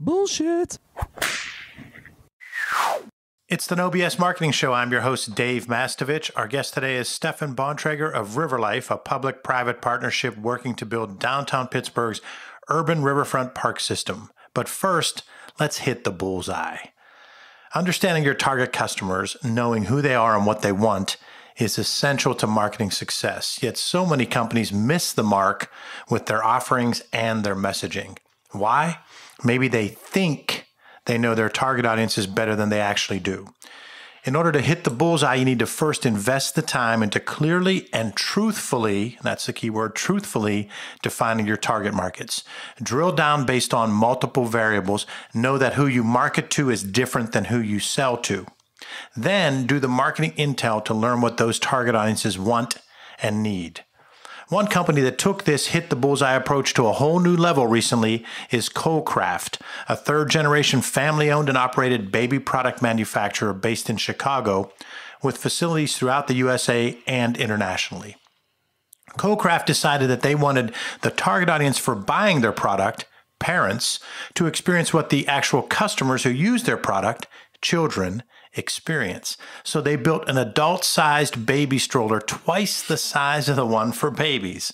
Bullshit. It's the No BS Marketing Show. I'm your host, Dave Mastovich. Our guest today is Stephan Bontrager of Riverlife, a public private partnership working to build downtown Pittsburgh's urban riverfront park system. But first, let's hit the bullseye. Understanding your target customers, knowing who they are and what they want, is essential to marketing success. Yet so many companies miss the mark with their offerings and their messaging. Why? Maybe they think they know their target audiences better than they actually do. In order to hit the bullseye, you need to first invest the time into clearly and truthfully, that's the key word, truthfully defining your target markets. Drill down based on multiple variables. Know that who you market to is different than who you sell to. Then do the marketing intel to learn what those target audiences want and need. One company that took this hit the bullseye approach to a whole new level recently is Kolcraft, a third generation family owned and operated baby product manufacturer based in Chicago with facilities throughout the USA and internationally. Kolcraft decided that they wanted the target audience for buying their product, parents, to experience what the actual customers who use their product, children, experience. So they built an adult sized baby stroller twice the size of the one for babies.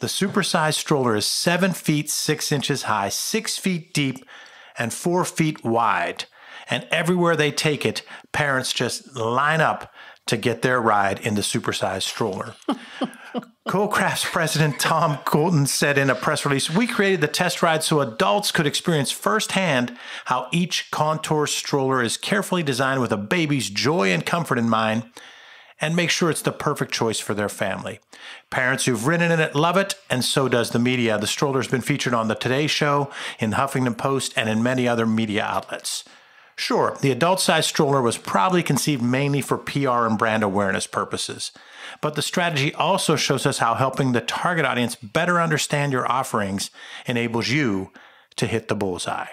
The supersized stroller is seven feet six inches high, six feet deep, and four feet wide. And everywhere they take it, parents just line up to get their ride in the supersized stroller. Kolcraft's president Tom Koltun said in a press release, "We created the test ride so adults could experience firsthand how each contour stroller is carefully designed with a baby's joy and comfort in mind." And make sure it's the perfect choice for their family. Parents who've ridden in it love it, and so does the media. The stroller's been featured on The Today Show, in the Huffington Post, and in many other media outlets. Sure, the adult sized stroller was probably conceived mainly for PR and brand awareness purposes. But the strategy also shows us how helping the target audience better understand your offerings enables you to hit the bullseye.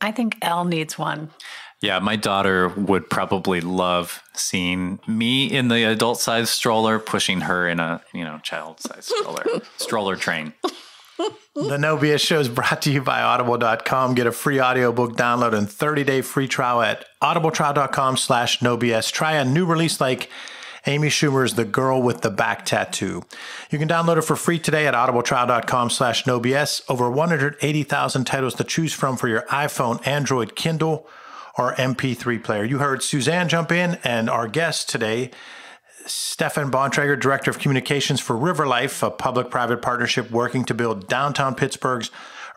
I think Elle needs one. Yeah, my daughter would probably love seeing me in the adult sized stroller pushing her in a, you know, child sized stroller stroller train. The No BS Show is brought to you by Audible.com. Get a free audiobook download and 30-day free trial at audibletrial.com slash no BS. Try a new release like Amy Schumer's The Girl with the Back Tattoo. You can download it for free today at audibletrial.com slash no BS. Over 180,000 titles to choose from for your iPhone, Android, Kindle, or MP3 player. You heard Suzanne jump in and our guest today, Stephan Bontrager, Director of Communications for Riverlife, a public private partnership working to build downtown Pittsburgh's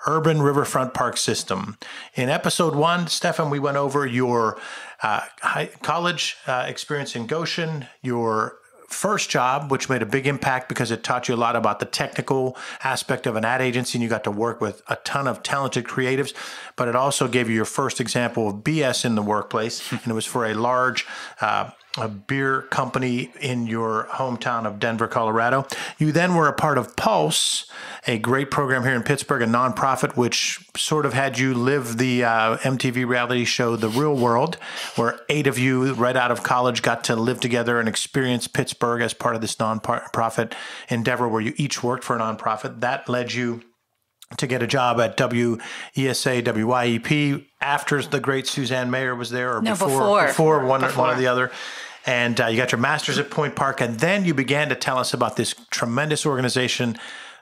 urban riverfront park system. In episode one, Stephan, we went over your uh, high, college uh, experience in Goshen, your first job, which made a big impact because it taught you a lot about the technical aspect of an ad agency and you got to work with a ton of talented creatives. But it also gave you your first example of BS in the workplace, and it was for a large uh, a beer company in your hometown of Denver, Colorado. You then were a part of Pulse, a great program here in Pittsburgh, a nonprofit which sort of had you live the uh, MTV reality show The Real World, where eight of you right out of college got to live together and experience Pittsburgh as part of this nonprofit endeavor where you each worked for a nonprofit. That led you to get a job at WESA, WYEP after the great Suzanne Mayer was there, or No, before, before. before one, Before. one or the other. And uh, you got your master's at Point Park, and then you began to tell us about this tremendous organization,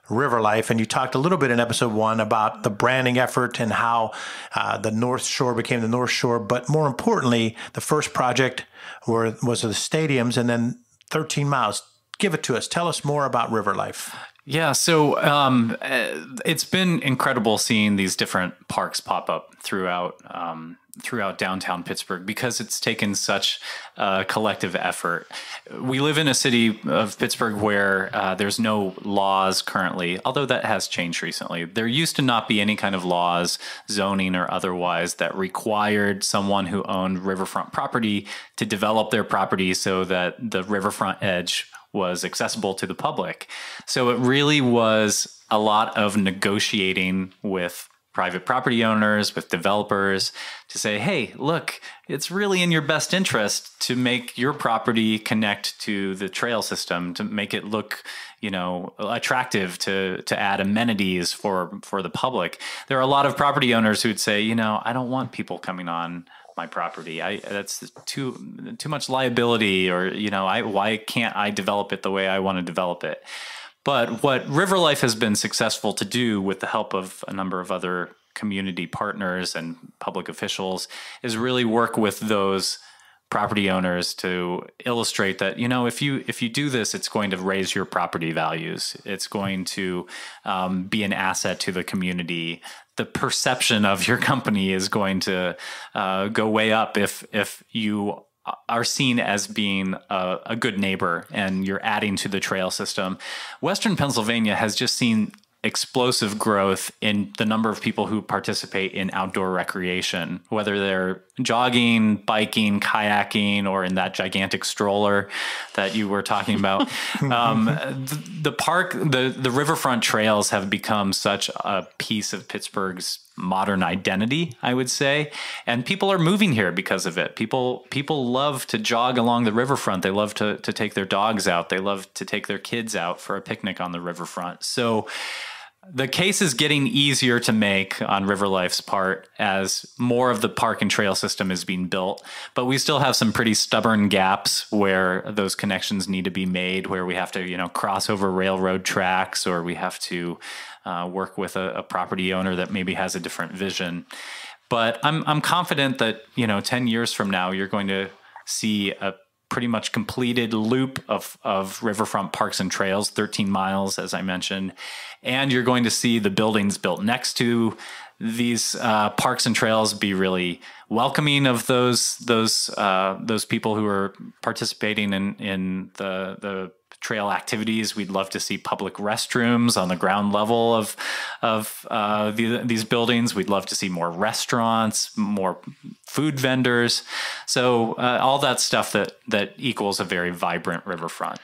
Riverlife. And you talked a little bit in episode one about the branding effort and how uh, the North Shore became the North Shore. But more importantly, the first project were, was the stadiums, and then 13 miles. Give it to us. Tell us more about Riverlife. Yeah, so um, uh, it's been incredible seeing these different parks pop up throughout um, throughout downtown Pittsburgh because it's taken such a collective effort. We live in a city of Pittsburgh where uh, there's no laws currently, although that has changed recently. There used to not be any kind of laws, zoning or otherwise, that required someone who owned riverfront property to develop their property so that the riverfront edge was accessible to the public. So it really was a lot of negotiating with private property owners, with developers to say, hey, look, it's really in your best interest to make your property connect to the trail system, to make it look, you know, attractive to to add amenities for for the public. There are a lot of property owners who'd say, you know, I don't want people coming on my property. I that's too too much liability, or you know, I why can't I develop it the way I want to develop it? But what Riverlife has been successful to do with the help of a number of other community partners and public officials is really work with those property owners to illustrate that you know if you if you do this it's going to raise your property values it's going to um, be an asset to the community the perception of your company is going to uh, go way up if if you are seen as being a, a, good neighbor and you're adding to the trail system. Western Pennsylvania has just seen explosive growth in the number of people who participate in outdoor recreation, whether they're jogging, biking, kayaking, or in that gigantic stroller that you were talking about. um, the, the, park, the, the riverfront trails have become such a piece of Pittsburgh's modern identity, I would say. And people are moving here because of it. People people love to jog along the riverfront. They love to to take their dogs out. They love to take their kids out for a picnic on the riverfront. So the case is getting easier to make on Riverlife's part as more of the park and trail system is being built, but we still have some pretty stubborn gaps where those connections need to be made, where we have to, you know, cross over railroad tracks or we have to uh, work with a, a property owner that maybe has a different vision. But I'm I'm confident that you know, ten years from now, you're going to see a pretty much completed loop of, of riverfront parks and trails, 13 miles, as I mentioned. And you're going to see the buildings built next to these uh, parks and trails be really welcoming of those those uh, those people who are participating in in the the trail activities. We'd love to see public restrooms on the ground level of of uh, the, these buildings. We'd love to see more restaurants, more food vendors. So uh, all that stuff that that equals a very vibrant riverfront.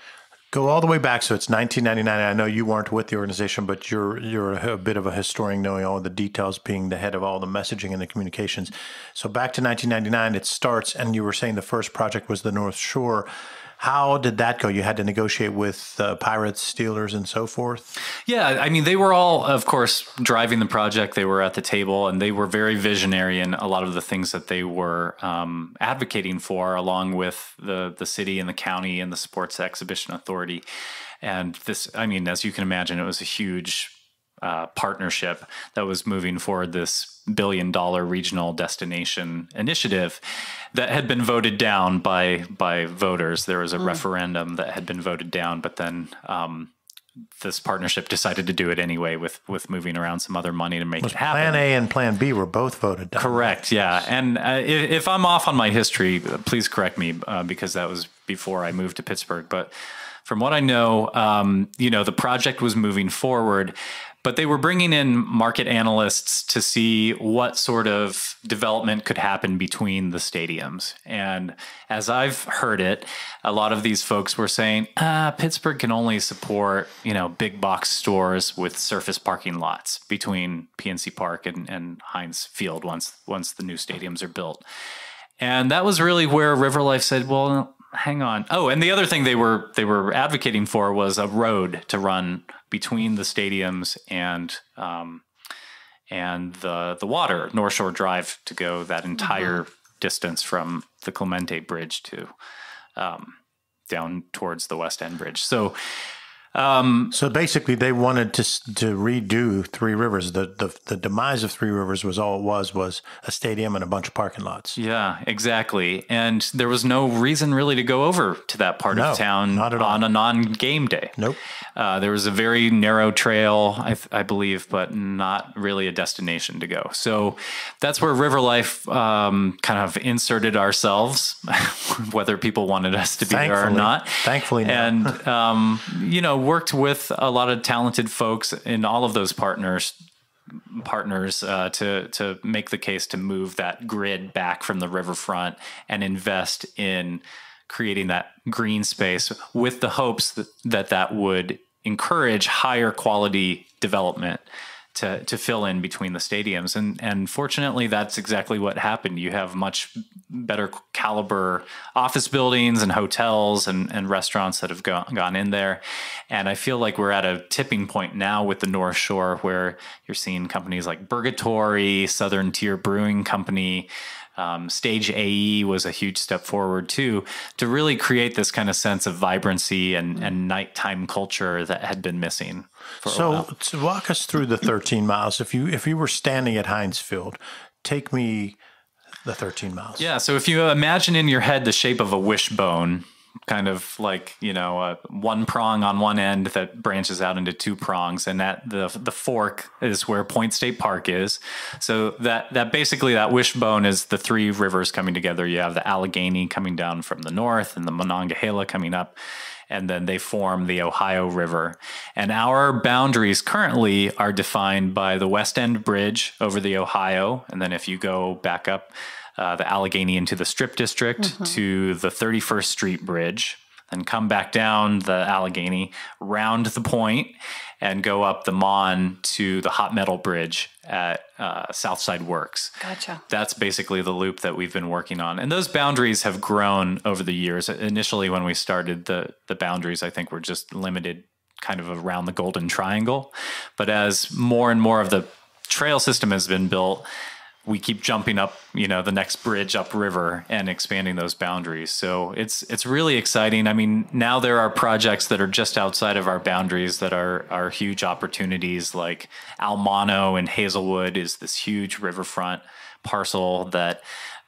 Go all the way back. So it's 1999. I know you weren't with the organization, but you're you're a, bit of a historian, knowing all the details, being the head of all the messaging and the communications. So back to 1999, it starts, and you were saying the first project was the North Shore. How did that go? You had to negotiate with uh, Pirates, Steelers, and so forth. Yeah, I mean, they were all, of course, driving the project. They were at the table, and they were very visionary in a lot of the things that they were um, advocating for, along with the the city and the county and the Sports Exhibition Authority. And this, I mean, as you can imagine, it was a huge uh, partnership that was moving forward this billion dollar regional destination initiative that had been voted down by by voters. There was a mm. referendum that had been voted down, but then um, this partnership decided to do it anyway with with moving around some other money to make it happen. Plan A and Plan B were both voted down. Correct. Yeah, and uh, if, if, I'm off on my history, please correct me uh, because that was before I moved to Pittsburgh, but. From what I know, um, you know, the project was moving forward, but they were bringing in market analysts to see what sort of development could happen between the stadiums. And as I've heard it, a lot of these folks were saying, ah, Pittsburgh can only support, you know, big box stores with surface parking lots between PNC Park and, and Heinz Field once once the new stadiums are built. And that was really where Riverlife said, well, hang on. Oh, and the other thing they were they were advocating for was a road to run between the stadiums and um, and the the water North Shore Drive to go that entire mm-hmm. distance from the Clemente Bridge to um, down towards the West End Bridge. So um, so basically, they wanted to to redo Three Rivers. The, the the demise of Three Rivers was all it was was a stadium and a bunch of parking lots. Yeah, exactly. And there was no reason really to go over to that part no, of town not at all. on a non game day. Nope. Uh, there was a very narrow trail, I, I, believe, but not really a destination to go. So that's where Riverlife um, kind of inserted ourselves, whether people wanted us to be Thankfully. there or not. Thankfully, and um, you know worked with a lot of talented folks in all of those partners partners uh, to to make the case to move that grid back from the riverfront and invest in creating that green space with the hopes that that, that would encourage higher quality development to to fill in between the stadiums. And and fortunately, that's exactly what happened. You have much better caliber office buildings and hotels and, and restaurants that have gone, gone in there. And I feel like we're at a tipping point now with the North Shore where you're seeing companies like Burgatory, Southern Tier Brewing Company, um, Stage AE was a huge step forward too, to really create this kind of sense of vibrancy and, and nighttime culture that had been missing. so, to walk us through the 13 miles, if you if you were standing at Heinz Field, take me the 13 miles. Yeah. So if you imagine in your head the shape of a wishbone, kind of like you know uh, one prong on one end that branches out into two prongs and that the the fork is where Point State Park is. So that that basically that wishbone is the three rivers coming together. You have the Allegheny coming down from the north and the Monongahela coming up and then they form the Ohio River. And our boundaries currently are defined by the West End Bridge over the Ohio. And then if you go back up uh, the Allegheny into the Strip District mm-hmm. to the 31st Street Bridge, then come back down the Allegheny, round the point, and go up the Mon to the Hot Metal Bridge at uh, Southside Works. Gotcha. That's basically the loop that we've been working on, and those boundaries have grown over the years. Initially, when we started, the the boundaries I think were just limited, kind of around the Golden Triangle, but as more and more of the trail system has been built we keep jumping up, you know, the next bridge upriver and expanding those boundaries. So it's it's really exciting. I mean, now there are projects that are just outside of our boundaries that are are huge opportunities. Like Almono and Hazelwood is this huge riverfront parcel that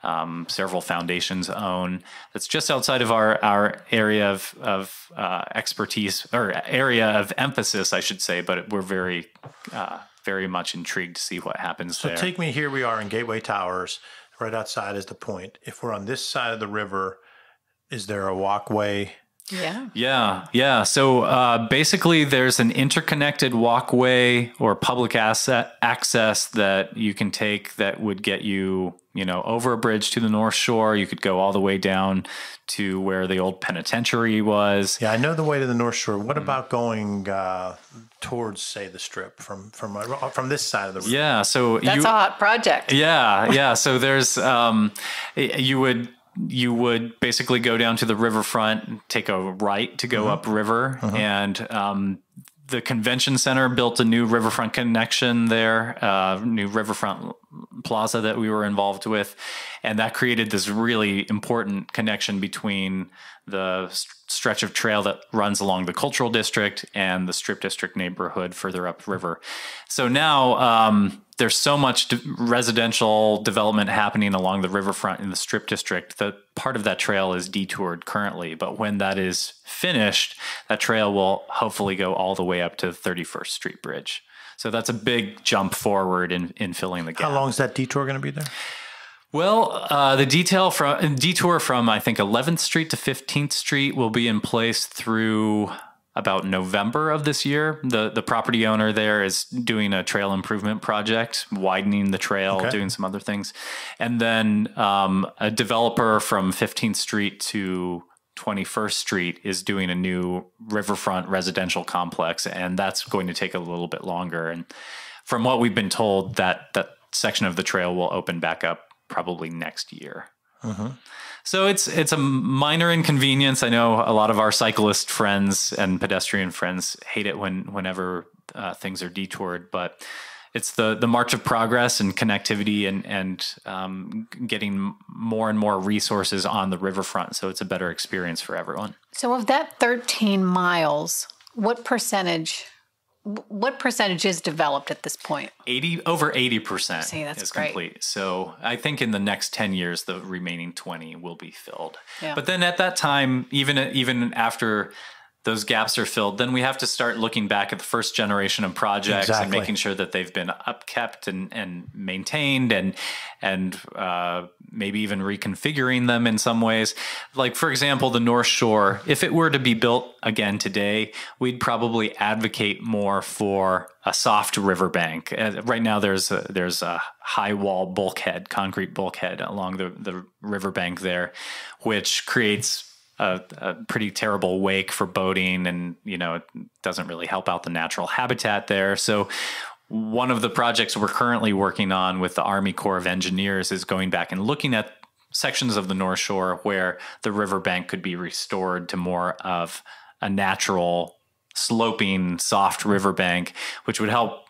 um, several foundations own. That's just outside of our our area of of uh, expertise or area of emphasis, I should say. But we're very uh, very much intrigued to see what happens so there. take me here. We are in Gateway Towers. Right outside is the point. If we're on this side of the river, is there a walkway? Yeah. Yeah. Yeah. So uh, basically, there's an interconnected walkway or public asset access that you can take that would get you you know, over a bridge to the North Shore. You could go all the way down to where the old penitentiary was. Yeah, I know the way to the North Shore. What mm. about going uh, towards, say, the Strip from from uh, from this side of the river? Yeah, so that's you, a hot project. Yeah, yeah. So there's um, you would you would basically go down to the riverfront, take a right to go mm-hmm. upriver, mm-hmm. and um, the convention center built a new riverfront connection there, uh, new riverfront plaza that we were involved with, and that created this really important connection between the stretch of trail that runs along the cultural district and the strip district neighborhood further upriver. So now um, there's so much de- residential development happening along the riverfront in the strip district that part of that trail is detoured currently. But when that is finished, that trail will hopefully go all the way up to 31st Street Bridge. So that's a big jump forward in, in filling the gap. How long is that detour going to be there? Well, uh, the detail from detour from I think 11th Street to 15th Street will be in place through about November of this year. The the property owner there is doing a trail improvement project, widening the trail, okay. doing some other things, and then um, a developer from 15th Street to 21st Street is doing a new riverfront residential complex, and that's going to take a little bit longer. And from what we've been told, that that section of the trail will open back up probably next year. Mm-hmm. So it's it's a minor inconvenience. I know a lot of our cyclist friends and pedestrian friends hate it when whenever uh, things are detoured, but it's the the march of progress and connectivity and and um, getting more and more resources on the riverfront. So it's a better experience for everyone. So of that 13 miles, what percentage what percentage is developed at this point? 80 over 80% See, that's is great. complete. So I think in the next 10 years the remaining 20 will be filled. Yeah. But then at that time even even after those gaps are filled, then we have to start looking back at the first generation of projects exactly. and making sure that they've been upkept and, and maintained and and uh, maybe even reconfiguring them in some ways. Like for example, the North Shore, if it were to be built again today, we'd probably advocate more for a soft riverbank. Uh, right now, there's a, there's a high wall bulkhead, concrete bulkhead along the the riverbank there, which creates a, a, pretty terrible wake for boating and you know it doesn't really help out the natural habitat there. So one of the projects we're currently working on with the Army Corps of Engineers is going back and looking at sections of the North Shore where the riverbank could be restored to more of a natural sloping soft riverbank which would help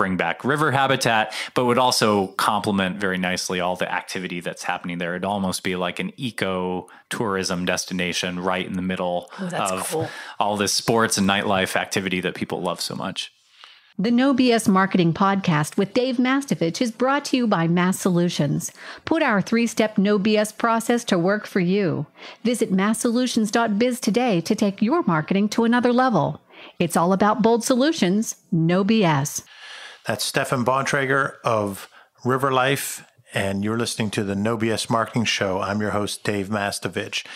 bring back river habitat, but would also complement very nicely all the activity that's happening there. It'd almost be like an eco tourism destination right in the middle Oh, of cool. all this sports and nightlife activity that people love so much. The No BS Marketing Podcast with Dave Mastovich is brought to you by Mass Solutions. Put our three step No BS process to work for you. Visit massolutions.biz today to take your marketing to another level. It's all about bold solutions, no BS. That's Stephan Bontrager of Riverlife, and you're listening to the No BS Marketing Show. I'm your host, Dave Mastovich.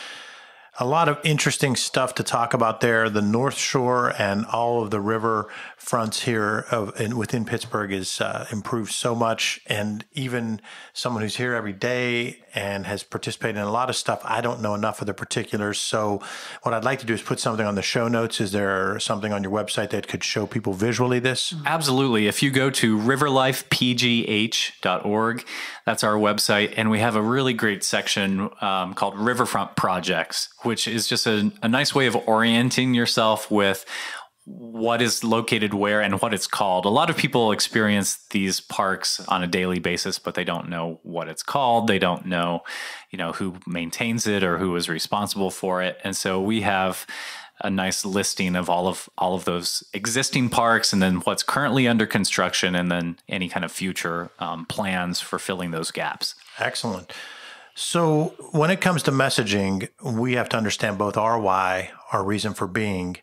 A lot of interesting stuff to talk about there. The North Shore and all of the river fronts here of in, within Pittsburgh is uh, improved so much. And even someone who's here every day and has participated in a lot of stuff, I don't know enough of the particulars. So, what I'd like to do is put something on the show notes. Is there something on your website that could show people visually this? Absolutely. If you go to riverlifepgh.org, that's our website, and we have a really great section um, called Riverfront Projects, which is just a, a nice way of orienting yourself with what is located where and what it's called. A lot of people experience these parks on a daily basis, but they don't know what it's called. They don't know, you know, who maintains it or who is responsible for it. And so we have a nice listing of all of all of those existing parks and then what's currently under construction and then any kind of future um, plans for filling those gaps. Excellent. So, when it comes to messaging, we have to understand both our why, our reason for being,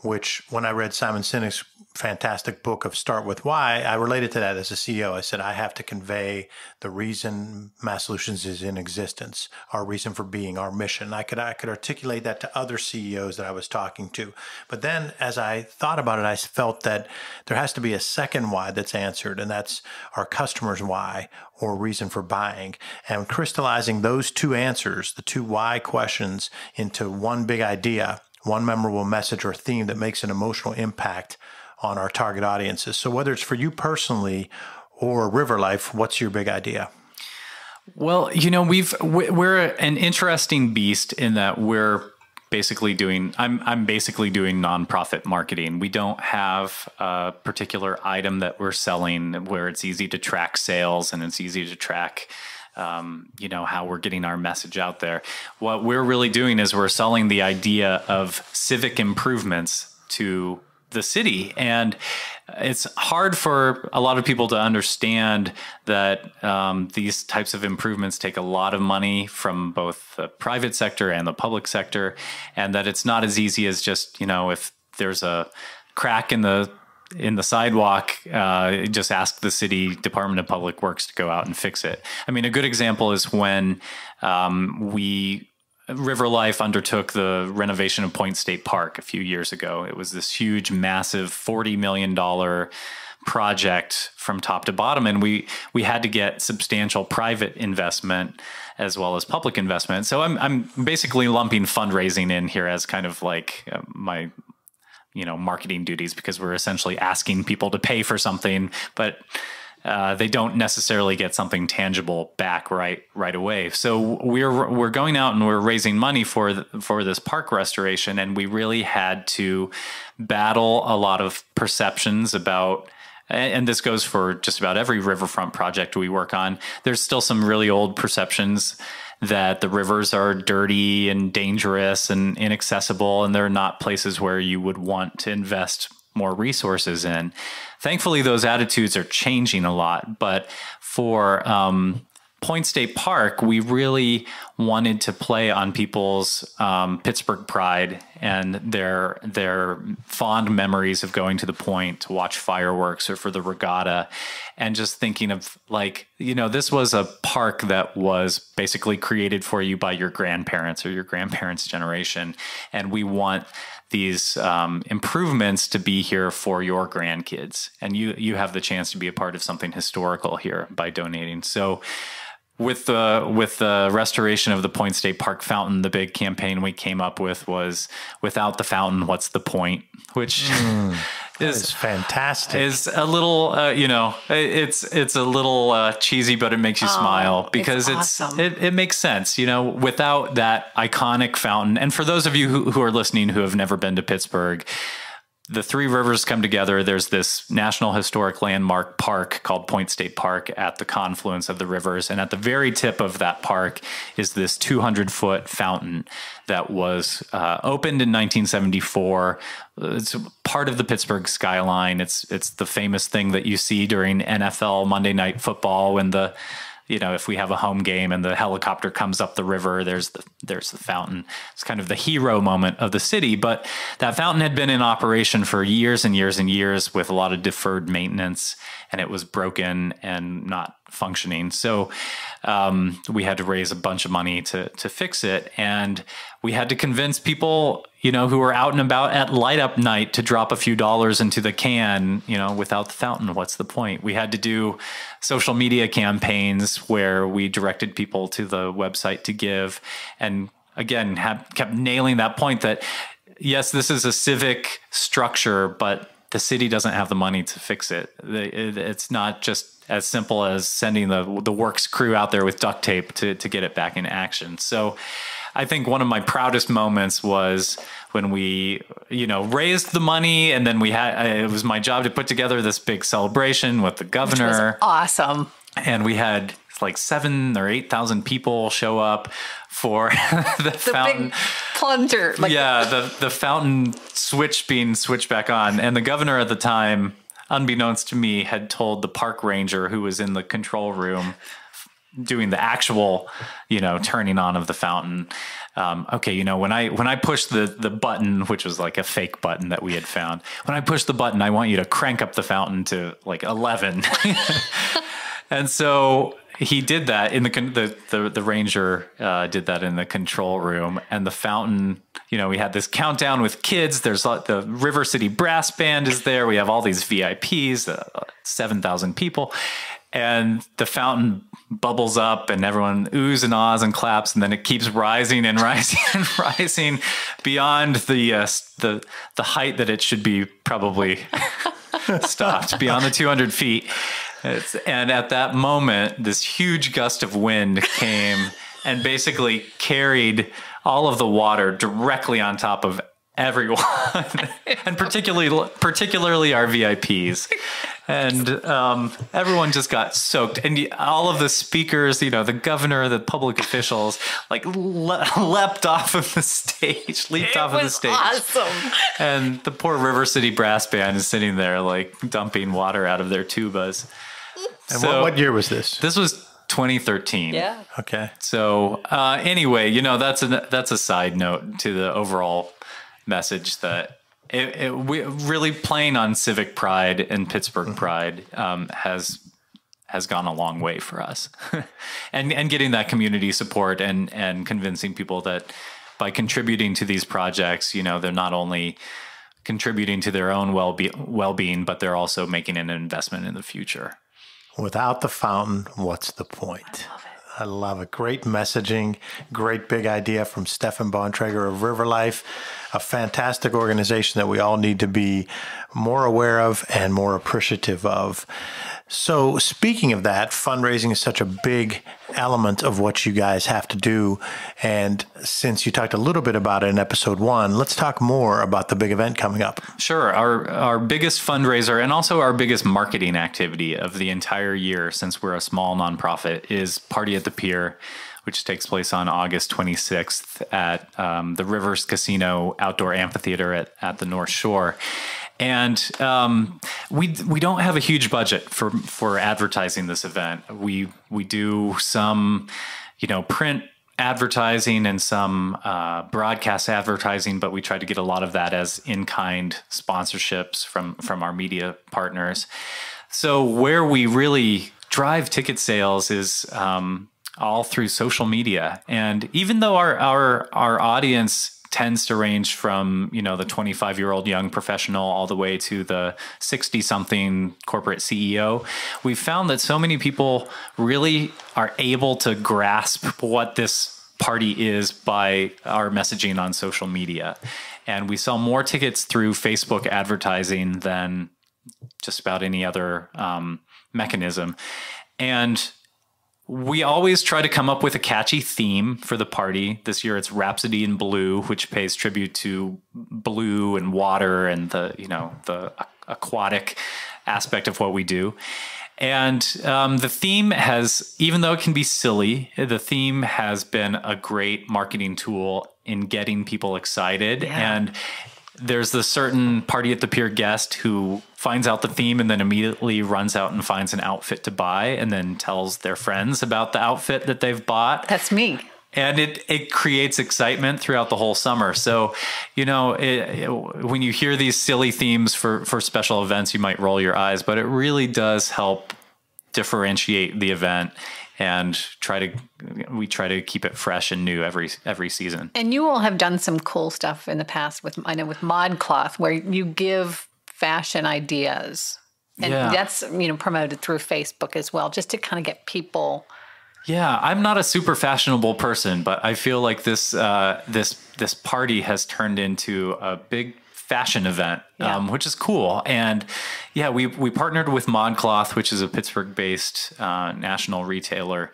which when I read Simon Sinek's fantastic book of Start with Why, I related to that as a CEO. I said, I have to convey the reason Mass Solutions is in existence, our reason for being, our mission. I could, I could articulate that to other CEOs that I was talking to. But then as I thought about it, I felt that there has to be a second why that's answered, and that's our customers' why or reason for buying. And crystallizing those two answers, the two why questions, into one big idea one memorable message or theme that makes an emotional impact on our target audiences. So, whether it's for you personally or Riverlife, what's your big idea? Well, you know, we've we're an interesting beast in that we're basically doing I'm I'm basically doing nonprofit marketing. We don't have a particular item that we're selling where it's easy to track sales and it's easy to track um, you know how we're getting our message out there. What we're really doing is we're selling the idea of civic improvements to the city and it's hard for a lot of people to understand that um, these types of improvements take a lot of money from both the private sector and the public sector and that it's not as easy as just you know if there's a crack in the in the sidewalk, uh, just ask the city Department of Public Works to go out and fix it. I mean, a good example is when um, we Riverlife undertook the renovation of Point State Park a few years ago. It was this huge, massive, forty million dollar project from top to bottom, and we we had to get substantial private investment as well as public investment. So I'm I'm basically lumping fundraising in here as kind of like uh, my you know marketing duties because we're essentially asking people to pay for something, but uh, they don't necessarily get something tangible back right right away. So we're we're going out and we're raising money for the, for this park restoration, and we really had to battle a lot of perceptions about. And this goes for just about every riverfront project we work on. There's still some really old perceptions that the rivers are dirty and dangerous and inaccessible, and they're not places where you would want to invest more resources in. Thankfully, those attitudes are changing a lot. But for um, Point State Park, we really wanted to play on people's um, Pittsburgh pride and their their fond memories of going to the point to watch fireworks or for the regatta, and just thinking of like you know this was a park that was basically created for you by your grandparents or your grandparents' generation, and we want these um, improvements to be here for your grandkids, and you you have the chance to be a part of something historical here by donating. So with the with the restoration of the Point State Park fountain, the big campaign we came up with was "Without the fountain, what's the point?" Which is fantastic. Is a little, uh, you know, it's it's a little uh, cheesy, but it makes you Oh, smile because it's it's, it, it makes sense. You know, without that iconic fountain, and for those of you who, who are listening who have never been to Pittsburgh, the three rivers come together. There's this National Historic Landmark park called Point State Park at the confluence of the rivers. And at the very tip of that park is this 200 foot fountain that was uh, opened in 1974. It's part of the Pittsburgh skyline. It's, it's the famous thing that you see during NFL Monday Night Football when the you know, if we have a home game and the helicopter comes up the river, there's the there's the fountain. It's kind of the hero moment of the city. But that fountain had been in operation for years and years and years with a lot of deferred maintenance, and it was broken and not functioning. So um, we had to raise a bunch of money to to fix it, and we had to convince people, you know, who were out and about at light up night to drop a few dollars into the can. You know, without the fountain, what's the point? We had to do social media campaigns where we directed people to the website to give, and again, have, kept nailing that point that yes, this is a civic structure, but the city doesn't have the money to fix it. It- It's not just as simple as sending the the works crew out there with duct tape to to get it back in action. So, I think one of my proudest moments was when we, you know, raised the money, and then we had. Uh, it was my job to put together this big celebration with the governor awesome. and we had like seven or eight thousand people show up for the, The fountain. plunger. Like, yeah, the the fountain switch being switched back on, and the governor at the time, unbeknownst to me, had told the park ranger who was in the control room doing the actual, you know, turning on of the fountain. Um, okay, you know, when I when I push the the button, which was like a fake button that we had found, when I push the button, I want you to crank up the fountain to like eleven. and so he did that in the the the, the ranger uh, did that in the control room, and the fountain. You know, we had this countdown with kids. There's the River City Brass Band is there. We have all these VIPs, uh, seven thousand people, and the fountain bubbles up, and everyone oohs and ahs and claps, and then it keeps rising and rising and rising beyond the uh, the the height that it should be probably stopped beyond the 200 feet. It's, and at that moment, this huge gust of wind came and basically carried all of the water directly on top of everyone, and particularly particularly our VIPs. And um, everyone just got soaked, and all of the speakers, you know, the governor, the public officials, like le- leapt off of the stage, leaped it off of the was stage awesome. and the poor River City Brass Band is sitting there like dumping water out of their tubas. and so- what, what year was this? This was 2013. Yeah. Okay. So uh, anyway, you know that's a that's a side note to the overall message that it, it, we really playing on civic pride and Pittsburgh pride um, has has gone a long way for us, and and getting that community support and and convincing people that by contributing to these projects, you know, they're not only contributing to their own well well being, but they're also making an investment in the future. Without the fountain, what's the point? I love it. Great messaging, great big idea from Stephan Bontrager of Riverlife, a fantastic organization that we all need to be more aware of and more appreciative of. So, speaking of that, fundraising is such a big element of what you guys have to do. And since you talked a little bit about it in episode one, let's talk more about the big event coming up. Sure. Our our biggest fundraiser and also our biggest marketing activity of the entire year, since we're a small nonprofit, is Party at the Pier, which takes place on August 26th at um, the Rivers Casino Outdoor Amphitheater at, at the North Shore. And um, we we don't have a huge budget for for advertising this event. We we do some, you know, print advertising and some uh, broadcast advertising, but we try to get a lot of that as in kind sponsorships from from our media partners. So where we really drive ticket sales is um, all through social media, and even though our our our audience tends to range from you know the 25 year old young professional all the way to the 60 something corporate ceo we've found that so many people really are able to grasp what this party is by our messaging on social media and we sell more tickets through Facebook advertising than just about any other um, mechanism. And we always try to come up with a catchy theme for the party. This year it's Rhapsody in Blue, which pays tribute to blue and water and the, you know, the aquatic aspect of what we do. And um, the theme has, even though it can be silly, the theme has been a great marketing tool in getting people excited. Yeah. And there's the certain party at the pier guest who finds out the theme and then immediately runs out and finds an outfit to buy and then tells their friends about the outfit that they've bought. That's me. And it, it creates excitement throughout the whole summer. So, you know, it, it, when you hear these silly themes for, for special events, you might roll your eyes, but it really does help differentiate the event and try to we try to keep it fresh and new every every season. And you all have done some cool stuff in the past with I know with ModCloth where you give fashion ideas. And yeah. that's you know promoted through Facebook as well just to kind of get people yeah, I'm not a super fashionable person, but I feel like this uh, this this party has turned into a big fashion event, yeah. um, which is cool. And yeah, we we partnered with ModCloth, which is a Pittsburgh-based uh, national retailer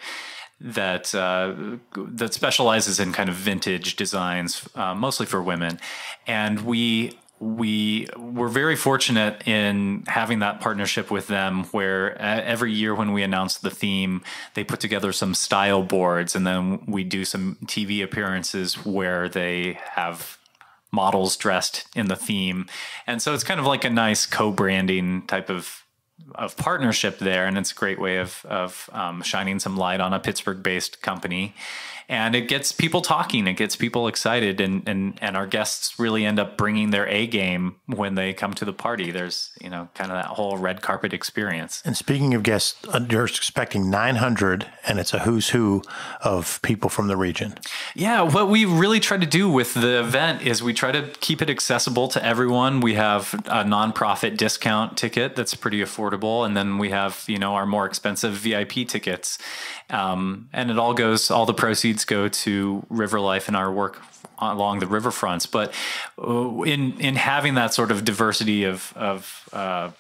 that uh, that specializes in kind of vintage designs, uh, mostly for women. And we we were very fortunate in having that partnership with them where every year when we announce the theme they put together some style boards and then we do some tv appearances where they have models dressed in the theme. And so it's kind of like a nice co-branding type of of partnership there, and it's a great way of of um, shining some light on a Pittsburgh-based company. And it gets people talking it gets people excited and and and our guests really end up bringing their a game when they come to the party. There's you know kind of that whole red carpet experience. And speaking of guests uh, you're expecting 900 and it's a who's who of people from the region. Yeah what we really try to do with the event is we try to keep it accessible to everyone. We have a nonprofit discount ticket that's pretty affordable and then we have you know our more expensive vip tickets um, and it all goes all the proceeds go to Riverlife and our work along the riverfronts. But uh, in in having that sort of diversity of of uh,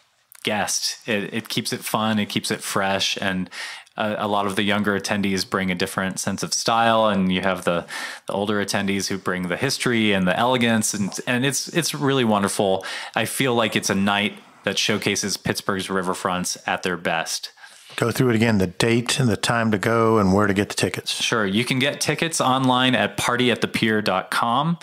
guests, it, it, keeps it fun, it keeps it fresh, and a, a, lot of the younger attendees bring a different sense of style, and you have the, the older attendees who bring the history and the elegance, and and it's it's really wonderful. I feel like it's a night that showcases Pittsburgh's riverfronts at their best. Go through it again the date and the time to go and where to get the tickets. Sure. You can get tickets online at partyatthepier.com.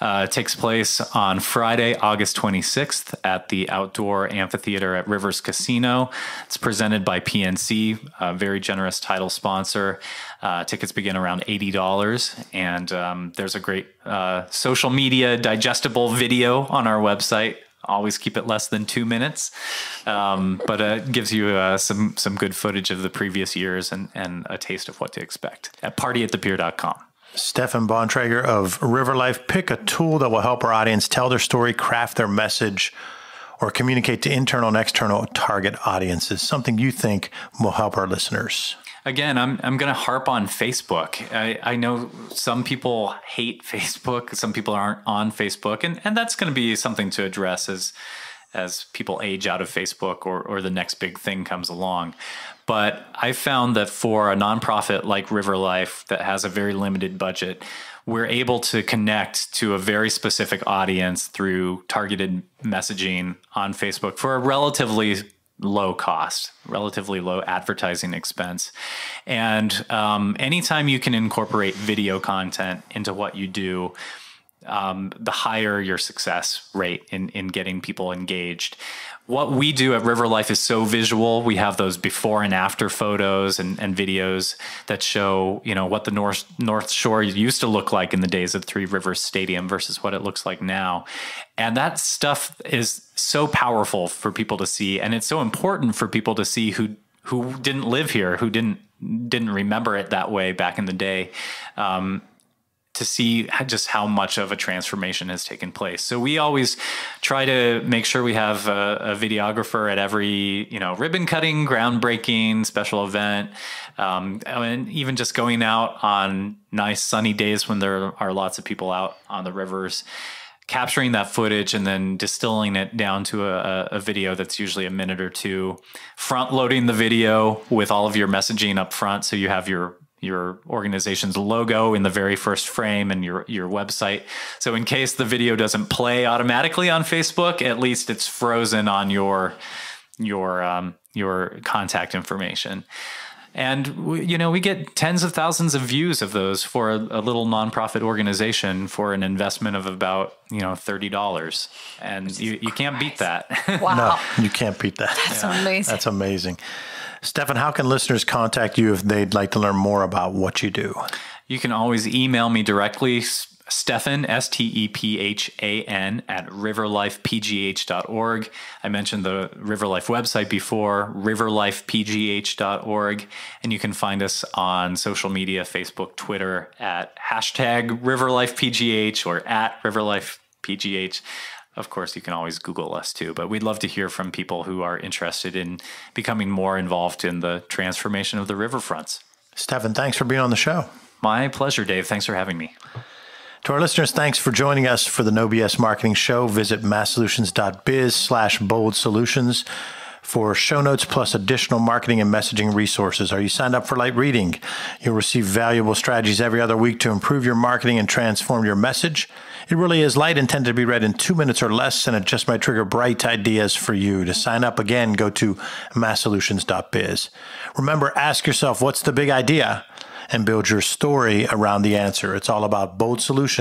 Uh, it takes place on Friday, August 26th at the Outdoor Amphitheater at Rivers Casino. It's presented by PNC, a very generous title sponsor. Uh, tickets begin around $80, and um, there's a great uh, social media digestible video on our website always keep it less than two minutes, um, but uh, it gives you uh, some some good footage of the previous years and and a taste of what to expect at partyatthepier.com. Stephan Bontrager of Riverlife, pick a tool that will help our audience tell their story, craft their message, or communicate to internal and external target audiences. Something you think will help our listeners again, I'm I'm going to harp on Facebook. I, I know some people hate Facebook. Some people aren't on Facebook, and and that's going to be something to address as as people age out of Facebook or or the next big thing comes along. But I found that for a nonprofit like Riverlife that has a very limited budget, we're able to connect to a very specific audience through targeted messaging on Facebook for a relatively low cost, relatively low advertising expense. And um, anytime you can incorporate video content into what you do, um, the higher your success rate in, in getting people engaged what we do at Riverlife is so visual. We have those before and after photos and, and videos that show, you know, what the North North Shore used to look like in the days of Three Rivers Stadium versus what it looks like now. And that stuff is so powerful for people to see, and it's so important for people to see who who didn't live here, who didn't didn't remember it that way back in the day. Um, to see just how much of a transformation has taken place. So we always try to make sure we have a, a videographer at every, you know, ribbon cutting, groundbreaking, special event, um, and even just going out on nice sunny days when there are lots of people out on the rivers. capturing that footage and then distilling it down to a, a, video that's usually a minute or two, front loading the video with all of your messaging up front. So you have your your organization's logo in the very first frame and your your website. So in case the video doesn't play automatically on Facebook, at least it's frozen on your your um, your contact information. And we, you know, we get tens of thousands of views of those for a, a little nonprofit organization for an investment of about you know thirty dollars, and you, you can't beat that. Wow, no, you can't beat that. That's yeah. amazing. That's amazing. Stephan, how can listeners contact you if they'd like to learn more about what you do? You can always email me directly, Stephan, S T E P H A N, at riverlifepgh.org. I mentioned the Riverlife website before, riverlifepgh.org. And you can find us on social media Facebook, Twitter at hashtag riverlifepgh or at riverlifepgh. Of course, you can always Google us too, but we'd love to hear from people who are interested in becoming more involved in the transformation of the riverfronts. Stephan, thanks for being on the show. My pleasure, Dave. Thanks for having me. To our listeners, thanks for joining us for the No BS Marketing Show. Visit massolutions.biz slash bold solutions for show notes plus additional marketing and messaging resources. Are you signed up for light reading? You'll receive valuable strategies every other week to improve your marketing and transform your message. It really is light, intended to be read in two minutes or less, and it just might trigger bright ideas for you. To sign up again, go to massolutions.biz. Remember, ask yourself, what's the big idea? and build your story around the answer. It's all about bold solutions